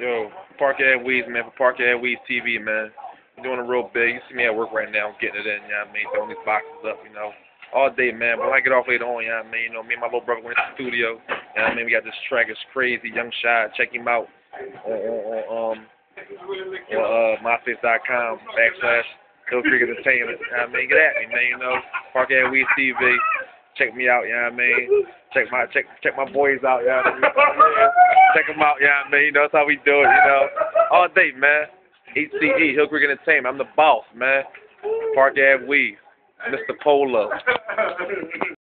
Yo, Park Ave Weeze, man, for Park Ave Weeze TV, man. I'm doing it real big. You see me at work right now, getting it in, you know what I mean? Throwing these boxes up, you know. All day, man. But when I get off later on, you know what I mean? You know, me and my little brother went to the studio. You know what I mean? We got this track. It's crazy. Young Shy. Check him out on, on, on um, uh, MySpace.com backslash Hill Creek Entertainment. You know what I mean? Get at me, man. You know, Park Ave Weeze TV. Check me out, you know what I mean? Check my check check my boys out, you know what I mean? Check them out, I mean? You know, that's how we do it, you know. All day, man. HCE, Hill Creek Entertainment. I'm the boss, man. Park Ave Weeze. Mr. Polo.